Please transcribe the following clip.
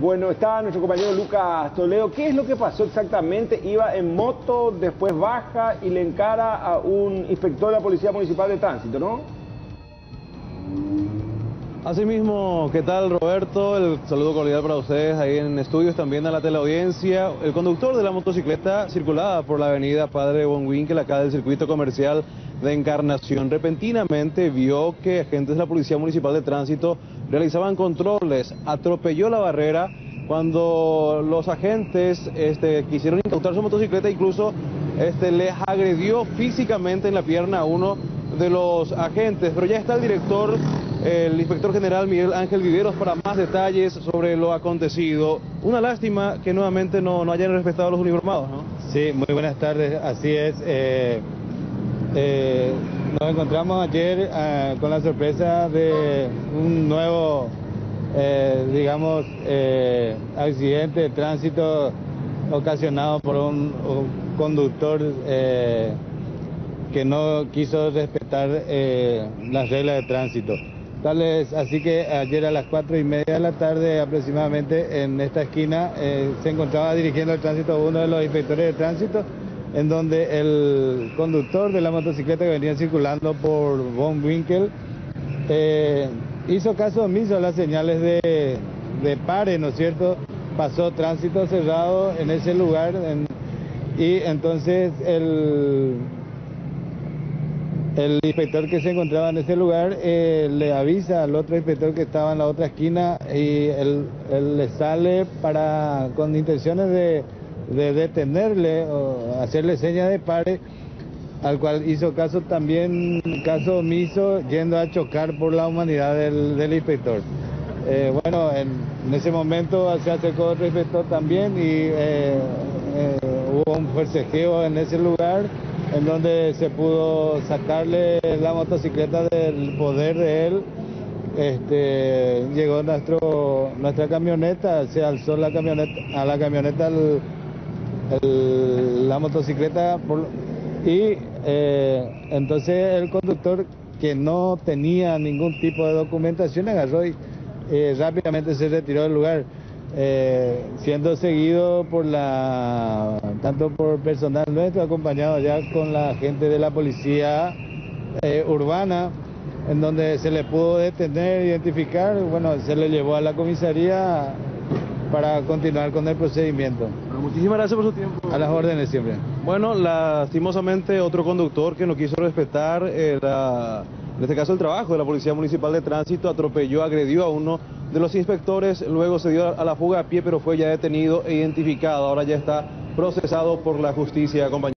Bueno, está nuestro compañero Lucas Toledo. ¿Qué es lo que pasó exactamente? Iba en moto, después baja y le encara a un inspector de la Policía Municipal de Tránsito, ¿no? Asimismo, ¿qué tal Roberto? El saludo cordial para ustedes ahí en estudios, también a la teleaudiencia. El conductor de la motocicleta circulaba por la avenida Padre Bonwinkel, acá del circuito comercial de Encarnación. Repentinamente vio que agentes de la Policía Municipal de Tránsito realizaban controles, atropelló la barrera cuando los agentes este, quisieron incautar su motocicleta, incluso este, les agredió físicamente en la pierna a uno de los agentes. Pero ya está el director, el inspector general Miguel Ángel Viveros, para más detalles sobre lo acontecido. Una lástima que nuevamente no, no hayan respetado a los uniformados, ¿no? Sí, muy buenas tardes, así es. Eh, eh, nos encontramos ayer eh, con la sorpresa de un nuevo, eh, digamos, accidente de tránsito ocasionado por un, conductor que no quiso respetar las reglas de tránsito. Tal así que ayer a las cuatro y media de la tarde aproximadamente en esta esquina se encontraba dirigiendo el tránsito uno de los inspectores de tránsito en donde el conductor de la motocicleta que venía circulando por Von Winkel eh, hizo caso omiso a las señales de, de, pare, ¿no es cierto? Pasó tránsito cerrado en ese lugar y entonces el, el inspector que se encontraba en ese lugar eh, le avisa al otro inspector que estaba en la otra esquina y él le sale para con intenciones de de detenerle o hacerle señas de pare, al cual hizo caso también, caso omiso, yendo a chocar por la humanidad del, inspector. Eh, bueno, en, ese momento se acercó otro inspector también y eh, eh, hubo un forcejeo en ese lugar en donde se pudo sacarle la motocicleta del poder de él. Este, llegó nuestro, nuestra camioneta, se alzó la camioneta, a la camioneta la motocicleta y eh, entonces el conductor que no tenía ningún tipo de documentación agarró y eh, rápidamente se retiró del lugar, eh, siendo seguido por la tanto por personal nuestro, acompañado ya con la gente de la policía urbana, en donde se le pudo detener, identificar, bueno, se le llevó a la comisaría para continuar con el procedimiento. Muchísimas gracias por su tiempo. A las órdenes siempre. Bueno, lastimosamente otro conductor que no quiso respetar, en este caso el trabajo de la Policía Municipal de Tránsito, atropelló, agredió a uno de los inspectores, luego se dio a la fuga a pie, pero fue ya detenido e identificado. Ahora ya está procesado por la justicia, compañero.